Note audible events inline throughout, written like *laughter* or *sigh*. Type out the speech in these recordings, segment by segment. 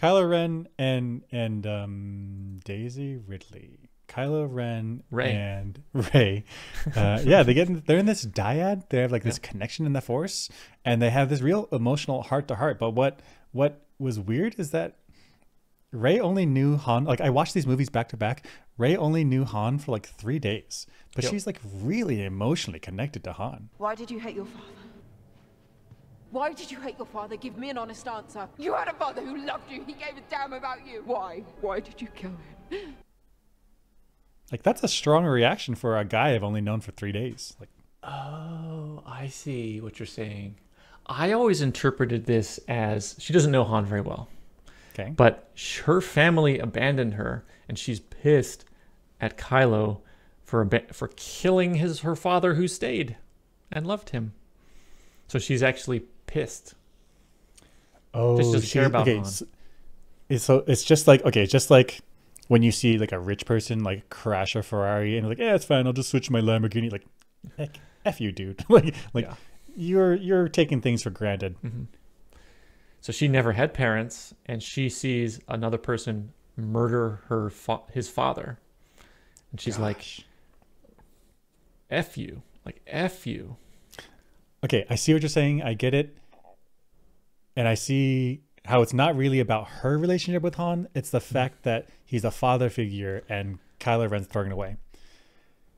Kylo Ren and and um, Daisy Ridley. Kylo Ren Rey. and Rey. Uh, yeah, they get in, they're in this dyad. They have like this connection in the Force, and they have this real emotional heart to heart. But what what was weird is that Rey only knew Han. Like I watched these movies back to back. Rey only knew Han for like three days, but Yep. she's like really emotionally connected to Han. Why did you hate your father? Why did you hate your father? Give me an honest answer. You had a father who loved you. He gave a damn about you. Why? Why did you kill him? *gasps* Like that's a strong reaction for a guy I've only known for three days. Like Oh, I see what you're saying. I always interpreted this as she doesn't know Han very well, okay, but her family abandoned her, and she's pissed at Kylo for ab- for killing his her father who stayed and loved him. So she's actually pissed. Oh, doesn't she- care about okay. Han. s- it's so it's just like okay, just like when you see like a rich person like crash a Ferrari and like, yeah, it's fine, I'll just switch my Lamborghini. Like, heck, f you, dude. *laughs* like, like Yeah. you're you're taking things for granted. Mm-hmm. So she never had parents, and she sees another person murder her fa- his father, and she's like, "F you!" Like "F you." okay, I see what you're saying. I get it, and I see how it's not really about her relationship with Han. It's the fact that he's a father figure and Kylo Ren's throwing it away.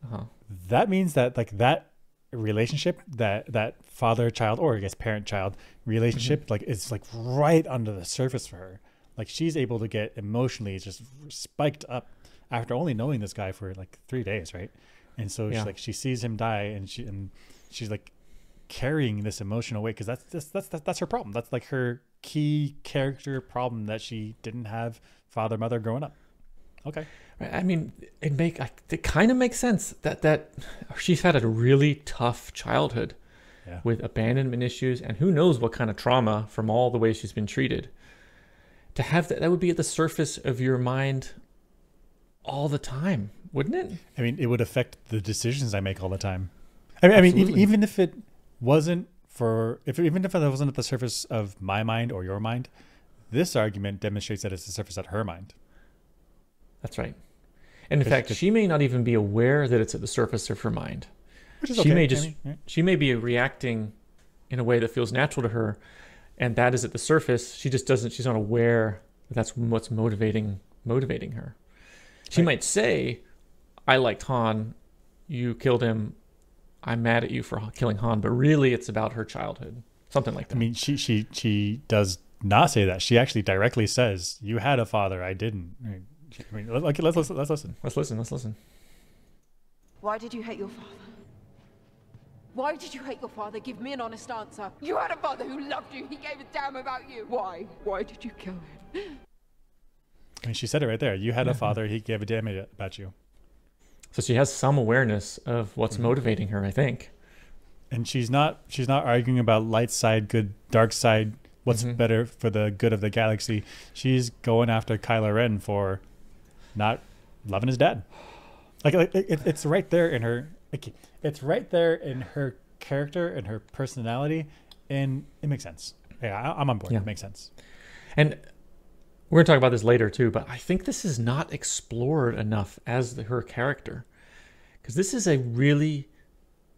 Uh-huh. that means that like that relationship that that father child or i guess parent child relationship like is like right under the surface for her like she's able to get emotionally just spiked up after only knowing this guy for like three days right and so Yeah. she like she sees him die and she and she's like carrying this emotional weight because that's, that's that's that's her problem that's like her key character problem that she didn't have father mother growing up okay Right, I mean, it make it kind of makes sense that that she's had a really tough childhood Yeah. with abandonment issues, and who knows what kind of trauma from all the ways she's been treated. To have that, that would be at the surface of your mind all the time, wouldn't it? I mean, it would affect the decisions I make all the time. I mean, I mean, even, even if it wasn't for, if even if it wasn't at the surface of my mind or your mind, this argument demonstrates that it's the surface at her mind. That's right. And in fact, she may not even be aware that it's at the surface of her mind. Which is She okay. may I just- mean, right? She may be reacting in a way that feels natural to her, and that is at the surface. She just doesn't. She's not aware that that's what's motivating motivating her. She Right. might say, "I liked Han. You killed him. I'm mad at you for killing Han," but really, it's about her childhood. Something like that. I mean, she she she does not say that. She actually directly says, "You had a father, I didn't." I mean, let- okay, let's listen. Let's listen. let's listen. Let's listen. Why did you hate your father? Why did you hate your father? Give me an honest answer. You had a father who loved you. He gave a damn about you. Why? Why did you kill him? I mean, she said it right there. You had a father. He gave a damn about you. So she has some awareness of what's Mm-hmm. motivating her. I think. and she's not she's not arguing about light side good dark side what's Mhm. better for the good of the galaxy she's going after kylo ren for not loving his dad like, like it, it's right there in her okay, it's right there in her character and her personality and it makes sense yeah I, i'm on board Yeah. it makes sense And we're going to talk about this later too, but I think this is not explored enough as the, her character. Because this is a really,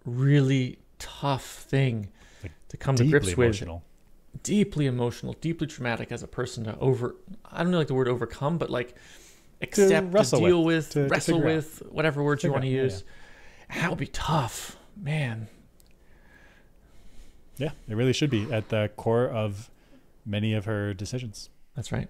really tough thing Like, to come to grips with. emotional Deeply emotional, deeply traumatic as a person to over, I don't know like the word overcome, but like accept, to, wrestle deal with, with, to- to wrestle figure out. with, whatever words you want to out, yeah, use. That would be tough, man. yeah it really should be at the core of many of her decisions That's right.